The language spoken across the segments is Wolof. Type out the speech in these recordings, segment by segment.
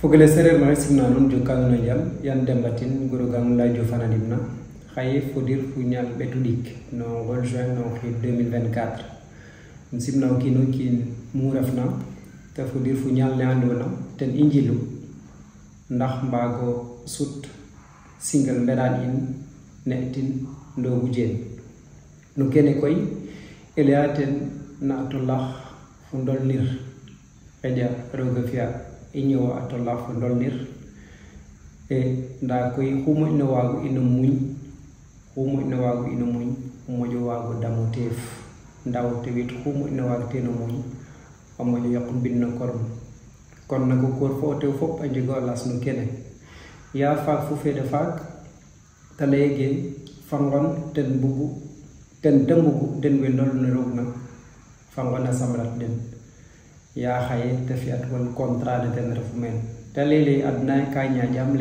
fogole sereer maxe simnanum jokano no jam yan dembatin gorogang laajo fananim na xaye fodir fu ñaal ɓetu ɗik no ngol juin no xiid 2024 um simna kiin mu refna te fodir fu ñaal ne andoona ten i ndax mbaago sut singal mberaan in ne'tin ndoogu jeen no kene koy i laya na tolax fo dollir haydya inyowa fiya iñowo atolla fo e nda koye humo ina waago ina muñ humo ina waago ina muñ omojo waago damo teef nda o tewit humo ina waagte no muñ omojo yaq mbinno kormo kono nago koor fo tew fof a jogo lasno kene ya faak fo feede faak kala yege fangon ten bugu ten dambugu den we ndolno rogna fangona samrat den ya xaye te fiyat won contrat de ten fu men te lele adna ka ñaƴam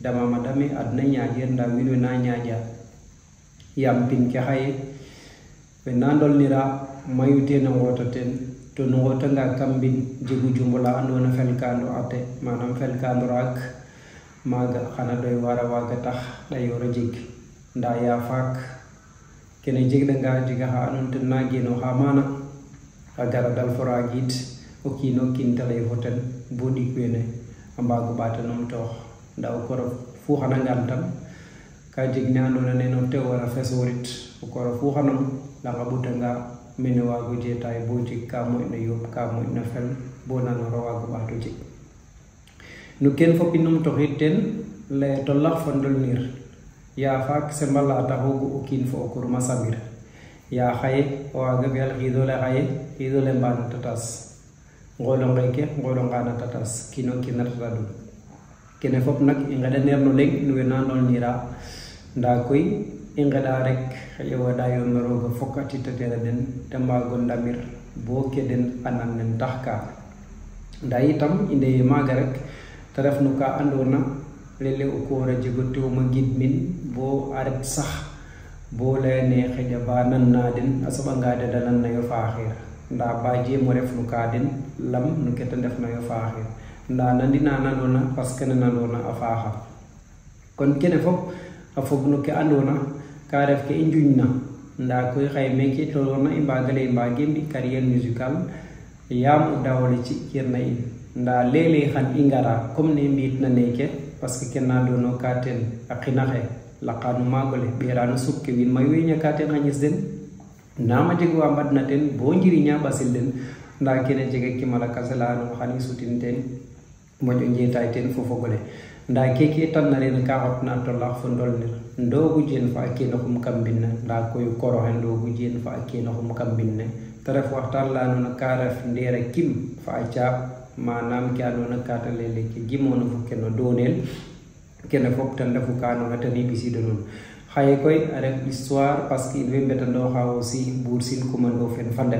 dama ma dami adna ñaƴer nda wiin na nya ja yam pin ke xaye we na ndolnira mayu ten ngoto ten to nu ngotanga kam mbin jegu jumbola andoona felkando anu ate manam anu rak maga xana doy wara waga tax ɗayoor a jig nda ya fak kene jegɗanga jega ha anonten na geno ha mana a garadal fora guit o kino kintala y e hoten boɗi kuene a mbago ɓatanom toox nda o korof fu xanangan tan ka jeg ne andona ne no tew wara fesorit o koro fu xanom laga ɓutanga mene wago jetay e bo jeg ka moƴ na yoɓ ka moƴ na fel bo nanoro wago ɓato jeg no ken fopi num toxid ten leyato lax fo ndolnir yaafa sembala taxoogu o kiin fo o kurma samir yaa xaye o waaga fiyal xiidole xaye xiidole mbaana tatas ngoolo ngeeke ngoolo ngaana tatas kino kina tatadu kene fop nag i ngeɗa neer no leŋ nuwe na nolniraa ndaa koy i ngeɗa rek xaƴa waɗa yoono rooga fok a titatera den de mbaago ndamir boo ke den a nan nen tax kaa ndaa itam i ndeye maaga rek te ref no kaa andoona léeg-léeg o koor a jega tooma ngid min bo a ret sax bo leyane xaƴa ba nan na den a soɓanga de da nan nayo faaxeer nda ba jeemo ref nu ka den lam no ke ta ndef nayo faaxeer nda nandina nandoona parce que ne na nda koy xaye meke toloona i musicale yaam o ci kirna in nda léeg-léeg i ngara comme ne mbiit na neeke parce que katen a qinaxe laqano magole ɓerano sukke win mayu weña katen xañes den nama jeg wa ten bo njiriña den nda kene jege kimala kasela anum ten moƴo njetay ten fo fogole nda keke tanna ren ka xotna tolax fo ndol ne ndogu jen fa a kena xum kam mbinne nda koy koroxe ndogu jen fa a kena xum kam mbinne te ref waxtaan la nuun ka ref ndeera kim fa a caab manam ke andona kata lele ke gimona fo keno donel kene fof tan ka noon atani ɓisiɗo noon haye koy aren histoire par ce que in way mbetando ha aussi ɓursin commando fen fande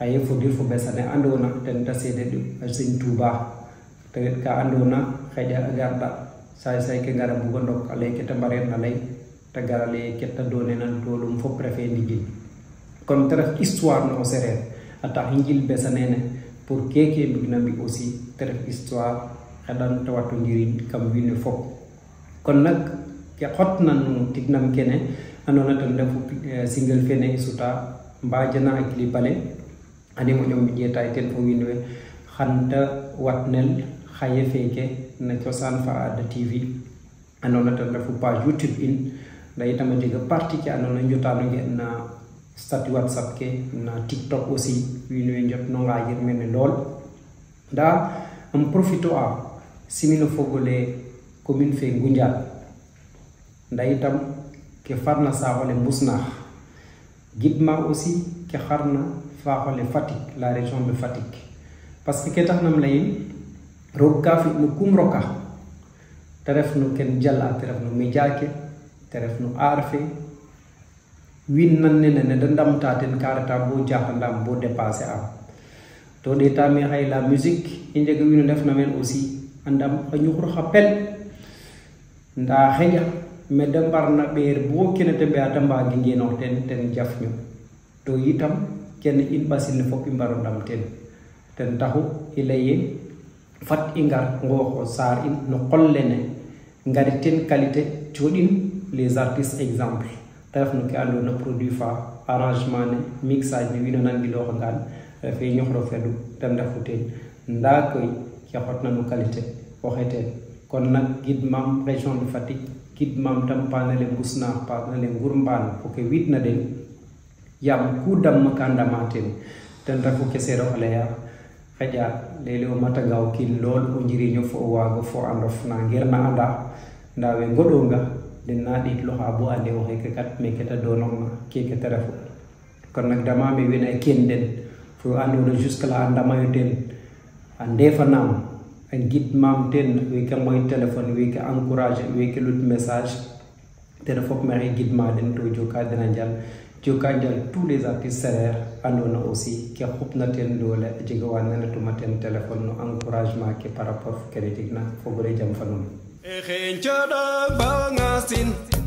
haye fodir fo ɓesane andona ten ta seede ka andona xeƴa a garɗa say say ke ngara buga ndok a lay kete mbaretna lay te gara lay ketta donenan tolum fo préfet ndigil comme te ref histoire no sereer a tax njil besa nene pour keke bi aussi te ref histoire xadan tawatu wattu kam wiine fop kon nak ke xotna nu tignam kene anona tam refu eh, single fene mba suta bajana li balé ani mo ñoom ƴeetay ten fo wiin xanta watnel xaye feeke na cosaan fa tv anona tam refu page youtube in tamati ga parti ci anona ñu tanu ngeen na statut whatsapp ke na tiktok aussi wiin we jotnonga yir mene lool nda um profito a simino fogole commune fe ngunjal nda itam ke farna saxole mbusnax gidma aussi ke xarna faaxole fatick la région de fatick parce que ke tax nam layin roog ka fi no kum te ref no ken jala te ref no média ke te ref no aar fe win nan ne ne da ndamta ten karata bo jahannam bo am to de tami hay la musique i njega wiin we ndefna meen aussi andam xa ñuxur xa pel nda xeña ya, me da mbarna bo kene te ɓeata mbaagi ngenoox ten ten jafñu to yitam kene in ɓasil ne fop i ndam ten ten taxu i fat ingar ngar ngooxo saar in no qol lene ngari ten qualité cooɗin les artistes exemple refno ke andoona produit fa arrangement ne mixage ne wiin o nangilooxangaan euh, fe ñoxro fedu ten refu teen ndaa koy ke xotna no qualité oxe teen kon nak gidmam région de Fatick gidmam tam paanale mbusnaax paanale ngur mbaan fo ke wiidna den yaam ku damm ka ndama teen ten refu ke seero a laya xaƴa leeg-leeg o matanga o kiin lool o njiriño fo o waago fo a na ngeer na anda ndaa we ngodonga naaɗiit loxaa bo anndi o heke kat min keta doononma keke tere fo kono nak dama mi wina e kenɗen fo a ndamayo ten a ndefanam téléphone wike encourage wike lut message tene den to joka dena njal tous les artistes séréer andoona aussi ke xupna ten doole a jega wa nanetuma ten téléphone no encouragement ke par rapport fo kene jegna fogole jam fa nuun hiện cho đơn bơ nga xin